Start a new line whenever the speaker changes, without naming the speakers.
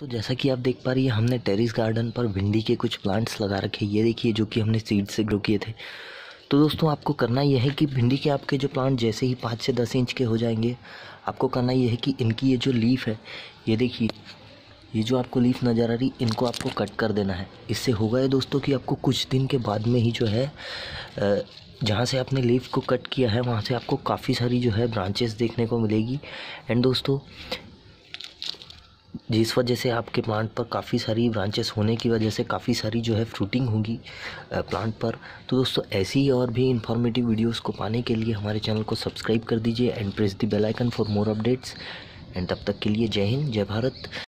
तो जैसा कि आप देख पा रही है, हमने टेरिस गार्डन पर भिंडी के कुछ प्लांट्स लगा रखे ये देखिए, जो कि हमने सीड से ग्रो किए थे। तो दोस्तों, आपको करना यह है कि भिंडी के आपके जो प्लांट जैसे ही पाँच से दस इंच के हो जाएँगे, आपको करना यह है कि इनकी ये जो लीफ है, ये देखिए, ये जो आपको लीफ नज़र आ रही, इनको आपको कट कर देना है। इससे होगा ये दोस्तों कि आपको कुछ दिन के बाद में ही जो है जहाँ से आपने लीफ को कट किया है, वहाँ से आपको काफ़ी सारी जो है ब्रांचेस देखने को मिलेगी। एंड दोस्तों जिस वजह से आपके प्लांट पर काफ़ी सारी ब्रांचेस होने की वजह से काफ़ी सारी जो है फ्रूटिंग होगी प्लांट पर। तो दोस्तों, ऐसी और भी इंफॉर्मेटिव वीडियोस को पाने के लिए हमारे चैनल को सब्सक्राइब कर दीजिए and press the bell icon for more updates and तब तक के लिए जय हिंद, जय भारत।